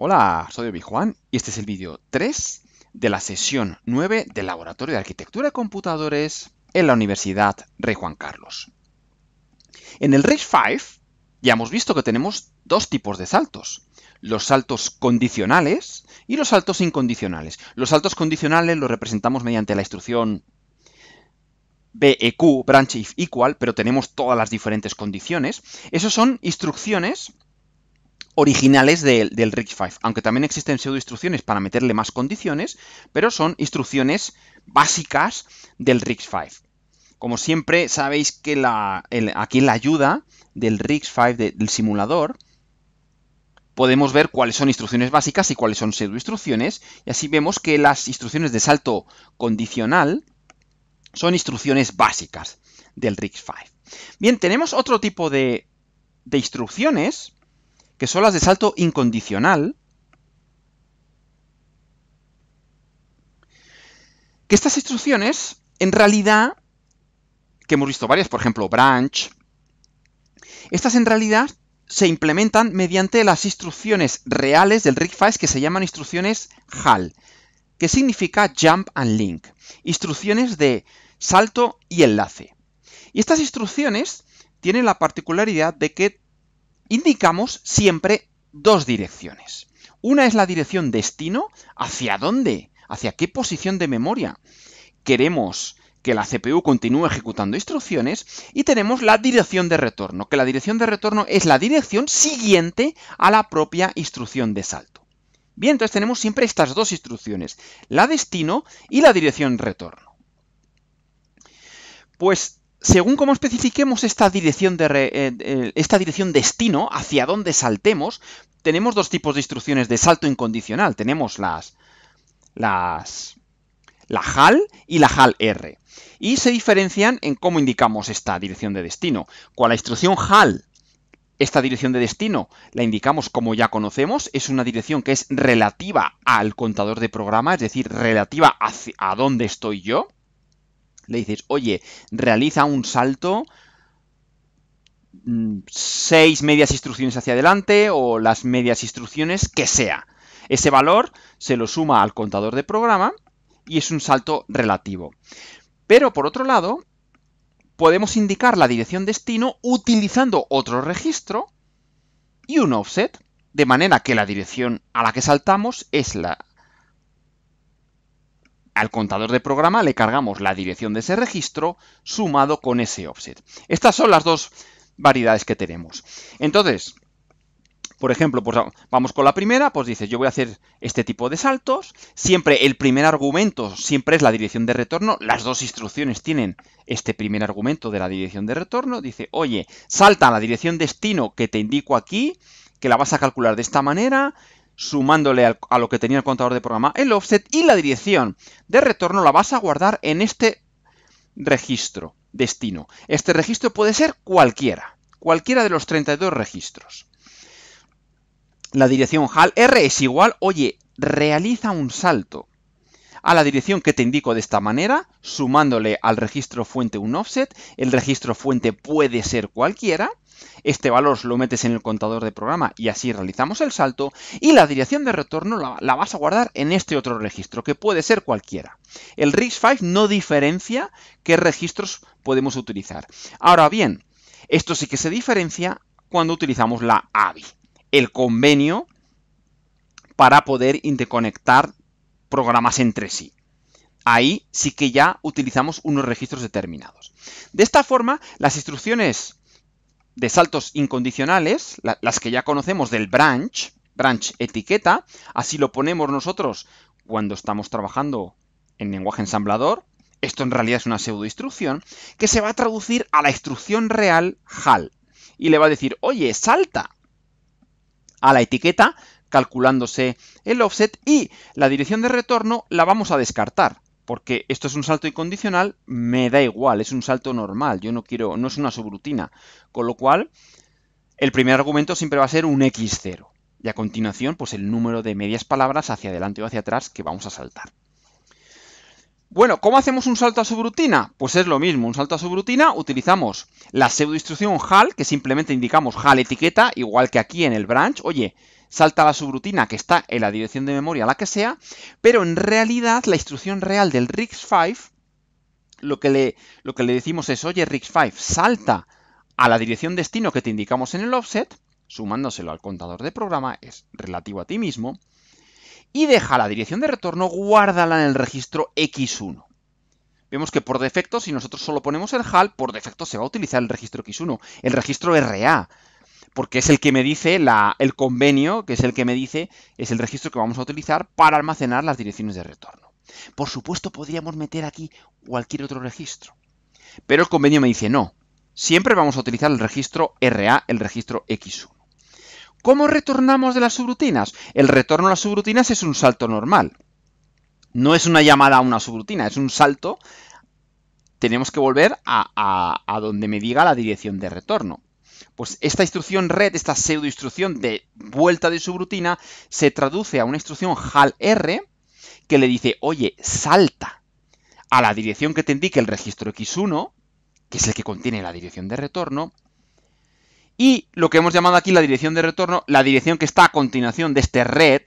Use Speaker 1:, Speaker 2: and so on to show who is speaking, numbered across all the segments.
Speaker 1: Hola, soy Obi Juan y este es el vídeo 3 de la sesión 9 del Laboratorio de Arquitectura de Computadores en la Universidad Rey Juan Carlos. En el RACE 5 ya hemos visto que tenemos dos tipos de saltos, los saltos condicionales y los saltos incondicionales. Los saltos condicionales los representamos mediante la instrucción BEQ, branch if equal, pero tenemos todas las diferentes condiciones. Esas son instrucciones originales del, del 5, aunque también existen pseudo instrucciones para meterle más condiciones, pero son instrucciones básicas del RIX 5. Como siempre, sabéis que la, aquí en la ayuda del RIX 5 del simulador podemos ver cuáles son instrucciones básicas y cuáles son pseudo instrucciones, y así vemos que las instrucciones de salto condicional son instrucciones básicas del RIX 5. Bien, tenemos otro tipo de, de instrucciones que son las de salto incondicional, que estas instrucciones, en realidad, que hemos visto varias, por ejemplo, branch, estas en realidad se implementan mediante las instrucciones reales del RIGFAS que se llaman instrucciones HAL, que significa Jump and Link, instrucciones de salto y enlace. Y estas instrucciones tienen la particularidad de que indicamos siempre dos direcciones. Una es la dirección destino, hacia dónde, hacia qué posición de memoria queremos que la CPU continúe ejecutando instrucciones y tenemos la dirección de retorno, que la dirección de retorno es la dirección siguiente a la propia instrucción de salto. Bien, entonces tenemos siempre estas dos instrucciones, la destino y la dirección retorno. Pues según cómo especifiquemos esta dirección, de eh, eh, esta dirección destino, hacia dónde saltemos, tenemos dos tipos de instrucciones de salto incondicional. Tenemos las, las, la HAL y la HAL-R. Y se diferencian en cómo indicamos esta dirección de destino. Con la instrucción HAL, esta dirección de destino la indicamos como ya conocemos, es una dirección que es relativa al contador de programa, es decir, relativa a dónde estoy yo le dices, oye, realiza un salto, mm, seis medias instrucciones hacia adelante o las medias instrucciones que sea. Ese valor se lo suma al contador de programa y es un salto relativo. Pero por otro lado, podemos indicar la dirección destino utilizando otro registro y un offset, de manera que la dirección a la que saltamos es la al contador de programa le cargamos la dirección de ese registro sumado con ese offset. Estas son las dos variedades que tenemos. Entonces, por ejemplo, pues vamos con la primera, pues dices, yo voy a hacer este tipo de saltos, siempre el primer argumento siempre es la dirección de retorno, las dos instrucciones tienen este primer argumento de la dirección de retorno, dice, oye, salta a la dirección destino que te indico aquí, que la vas a calcular de esta manera, sumándole a lo que tenía el contador de programa el offset y la dirección de retorno la vas a guardar en este registro destino. Este registro puede ser cualquiera, cualquiera de los 32 registros. La dirección HAL R es igual, oye, realiza un salto a la dirección que te indico de esta manera, sumándole al registro fuente un offset. El registro fuente puede ser cualquiera. Este valor lo metes en el contador de programa y así realizamos el salto. Y la dirección de retorno la, vas a guardar en este otro registro, que puede ser cualquiera. El RIS5 no diferencia qué registros podemos utilizar. Ahora bien, esto sí que se diferencia cuando utilizamos la AVI, el convenio para poder interconectar programas entre sí. Ahí sí que ya utilizamos unos registros determinados. De esta forma, las instrucciones de saltos incondicionales, las que ya conocemos del branch, branch etiqueta, así lo ponemos nosotros cuando estamos trabajando en lenguaje ensamblador, esto en realidad es una pseudo instrucción, que se va a traducir a la instrucción real HAL. Y le va a decir, oye, salta a la etiqueta calculándose el offset y la dirección de retorno la vamos a descartar porque esto es un salto incondicional, me da igual, es un salto normal, yo no quiero, no es una subrutina. Con lo cual, el primer argumento siempre va a ser un x0. Y a continuación, pues el número de medias palabras hacia adelante o hacia atrás que vamos a saltar. Bueno, ¿cómo hacemos un salto a subrutina? Pues es lo mismo, un salto a subrutina utilizamos la pseudo instrucción HAL, que simplemente indicamos HAL etiqueta, igual que aquí en el branch. Oye, salta a la subrutina que está en la dirección de memoria, la que sea, pero en realidad la instrucción real del RIX5, lo que le, lo que le decimos es, oye, RIX5, salta a la dirección destino que te indicamos en el offset, sumándoselo al contador de programa, es relativo a ti mismo, y deja la dirección de retorno, guárdala en el registro X1. Vemos que por defecto, si nosotros solo ponemos el HAL, por defecto se va a utilizar el registro X1, el registro RA, porque es el que me dice el convenio, que es el que me dice, es el registro que vamos a utilizar para almacenar las direcciones de retorno. Por supuesto, podríamos meter aquí cualquier otro registro, pero el convenio me dice no, siempre vamos a utilizar el registro RA, el registro X1. ¿Cómo retornamos de las subrutinas? El retorno a las subrutinas es un salto normal. No es una llamada a una subrutina, es un salto. Tenemos que volver a, donde me diga la dirección de retorno. Pues esta instrucción red, esta pseudo instrucción de vuelta de subrutina, se traduce a una instrucción HAL-R que le dice, oye, salta a la dirección que te indique el registro X1, que es el que contiene la dirección de retorno, y lo que hemos llamado aquí la dirección de retorno, la dirección que está a continuación de este red,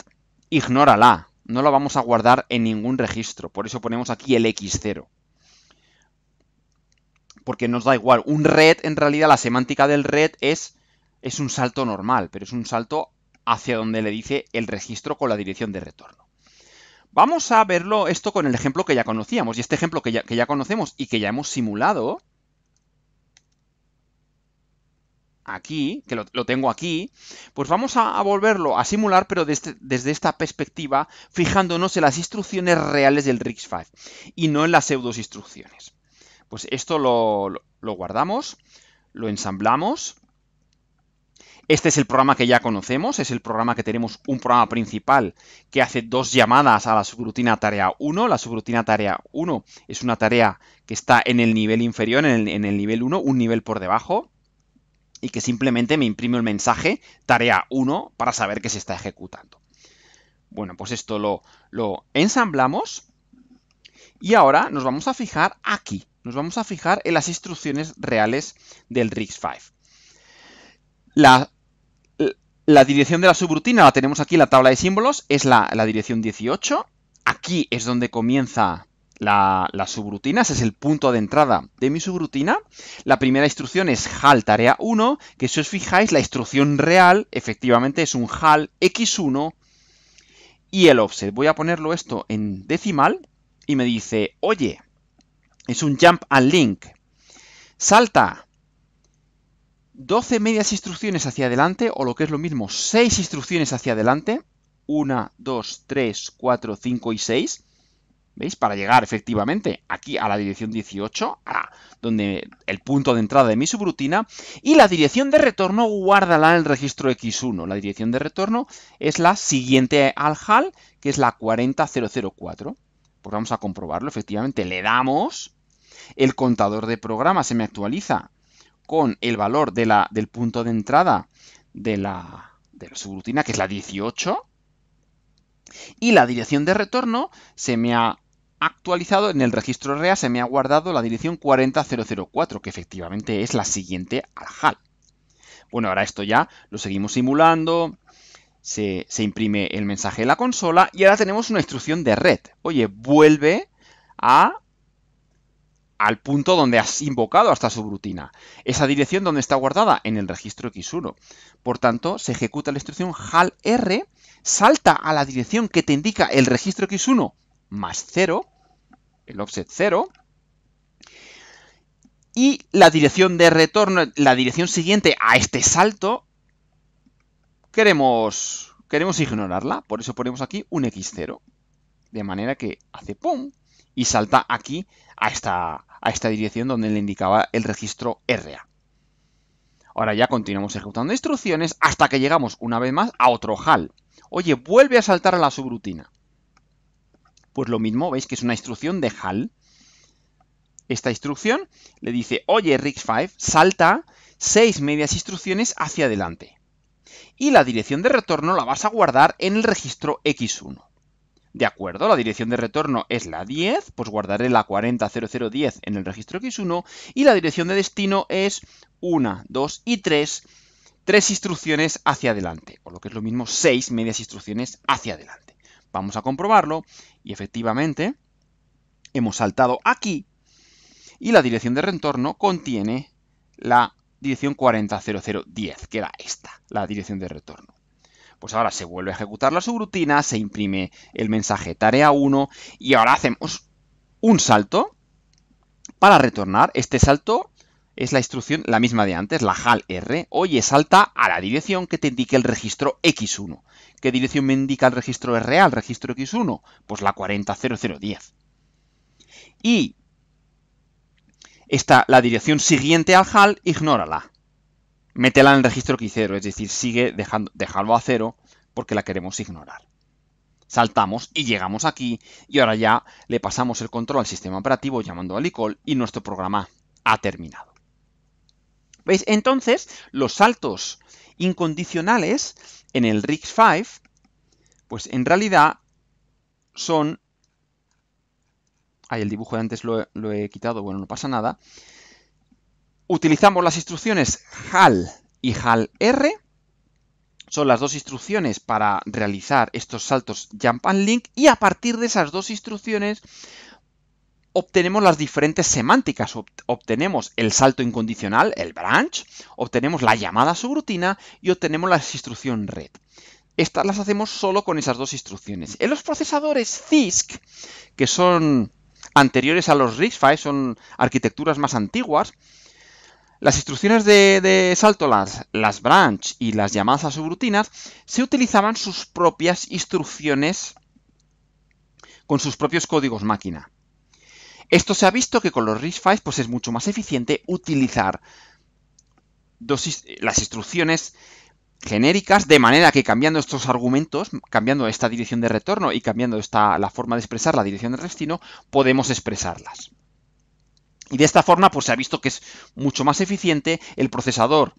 Speaker 1: ignórala. No la vamos a guardar en ningún registro. Por eso ponemos aquí el X0. Porque nos da igual. Un red, en realidad, la semántica del red es, es un salto normal, pero es un salto hacia donde le dice el registro con la dirección de retorno. Vamos a verlo esto con el ejemplo que ya conocíamos. Y este ejemplo que ya, que ya conocemos y que ya hemos simulado, aquí, que lo, tengo aquí, pues vamos a, volverlo a simular, pero desde, desde, esta perspectiva, fijándonos en las instrucciones reales del RIX5 y no en las pseudos instrucciones. Pues esto lo, guardamos, lo ensamblamos. Este es el programa que ya conocemos, es el programa que tenemos un programa principal que hace dos llamadas a la subrutina tarea 1. La subrutina tarea 1 es una tarea que está en el nivel inferior, en el, nivel 1, un nivel por debajo y que simplemente me imprime el mensaje tarea 1 para saber que se está ejecutando. Bueno, pues esto lo ensamblamos y ahora nos vamos a fijar aquí. Nos vamos a fijar en las instrucciones reales del RIX5. La, la dirección de la subrutina la tenemos aquí en la tabla de símbolos, es la, la dirección 18. Aquí es donde comienza la, subrutina, ese es el punto de entrada de mi subrutina. La primera instrucción es HAL tarea 1, que si os fijáis, la instrucción real efectivamente es un HAL x1 y el offset. Voy a ponerlo esto en decimal y me dice, oye, es un jump and link. Salta 12 medias instrucciones hacia adelante, o lo que es lo mismo, 6 instrucciones hacia adelante. 1, 2, 3, 4, 5 y 6. ¿Veis? Para llegar efectivamente aquí a la dirección 18, a donde el punto de entrada de mi subrutina, y la dirección de retorno guárdala en el registro X1. La dirección de retorno es la siguiente al HAL, que es la 40004. Pues vamos a comprobarlo, efectivamente le damos, el contador de programa se me actualiza con el valor de la, del punto de entrada de la, de la subrutina, que es la 18, y la dirección de retorno se me ha actualizado en el registro REA, se me ha guardado la dirección 40004, que efectivamente es la siguiente al HAL. Bueno, ahora esto ya lo seguimos simulando, se, imprime el mensaje en la consola y ahora tenemos una instrucción de red. Oye, vuelve a al punto donde has invocado hasta subrutina. Esa dirección donde está guardada en el registro X1. Por tanto, se ejecuta la instrucción HAL R salta a la dirección que te indica el registro X1 más 0, el offset 0, y la dirección de retorno, la dirección siguiente a este salto, queremos, queremos ignorarla, por eso ponemos aquí un X0, de manera que hace pum y salta aquí a esta, a esta dirección donde le indicaba el registro RA. Ahora ya continuamos ejecutando instrucciones hasta que llegamos una vez más a otro HAL. Oye, vuelve a saltar a la subrutina. Pues lo mismo, veis que es una instrucción de HAL. Esta instrucción le dice, oye, RIX5, salta 6 medias instrucciones hacia adelante. Y la dirección de retorno la vas a guardar en el registro X1. De acuerdo, la dirección de retorno es la 10, pues guardaré la 400010 en el registro X1 y la dirección de destino es 1, 2 y 3 tres instrucciones hacia adelante, o lo que es lo mismo, seis medias instrucciones hacia adelante. Vamos a comprobarlo y efectivamente hemos saltado aquí y la dirección de retorno contiene la dirección 400010, que era esta, la dirección de retorno. Pues ahora se vuelve a ejecutar la subrutina, se imprime el mensaje tarea 1 y ahora hacemos un salto para retornar. Este salto es la instrucción la misma de antes, la HAL R. Oye, salta a la dirección que te indique el registro X1. ¿Qué dirección me indica el registro R el registro X1? Pues la 400010. Y esta, la dirección siguiente al HAL, ignórala. Métela en el registro X0, es decir, sigue dejando, dejarlo a cero porque la queremos ignorar. Saltamos y llegamos aquí y ahora ya le pasamos el control al sistema operativo llamando al ICOL y nuestro programa ha terminado. ¿Veis? Entonces, los saltos incondicionales en el RIX5, pues en realidad son... Ahí el dibujo de antes lo he quitado, bueno, no pasa nada. Utilizamos las instrucciones HAL y HAL-R. Son las dos instrucciones para realizar estos saltos Jump and Link. Y a partir de esas dos instrucciones obtenemos las diferentes semánticas. Obtenemos el salto incondicional, el branch, obtenemos la llamada subrutina y obtenemos la instrucción red. Estas las hacemos solo con esas dos instrucciones. En los procesadores CISC, que son anteriores a los RISC-V, son arquitecturas más antiguas, las instrucciones de, salto, las, las branch y las llamadas a subrutinas, se utilizaban sus propias instrucciones con sus propios códigos máquina. Esto se ha visto que con los RISC-V pues es mucho más eficiente utilizar las instrucciones genéricas, de manera que cambiando estos argumentos, cambiando esta dirección de retorno y cambiando esta, la forma de expresar la dirección de destino, podemos expresarlas. Y de esta forma, pues se ha visto que es mucho más eficiente, el procesador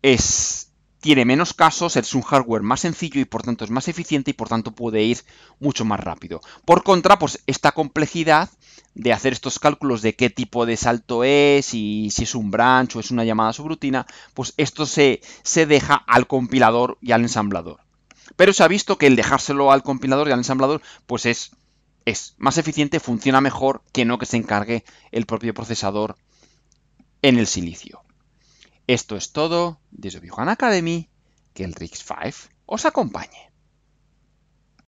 Speaker 1: es tiene menos casos, es un hardware más sencillo y por tanto es más eficiente y por tanto puede ir mucho más rápido. Por contra, pues esta complejidad de hacer estos cálculos de qué tipo de salto es y si es un branch o es una llamada subrutina, pues esto se, se deja al compilador y al ensamblador. Pero se ha visto que el dejárselo al compilador y al ensamblador, pues es, es más eficiente, funciona mejor que no que se encargue el propio procesador en el silicio. Esto es todo desde Biohan Academy. Que el RIX 5 os acompañe.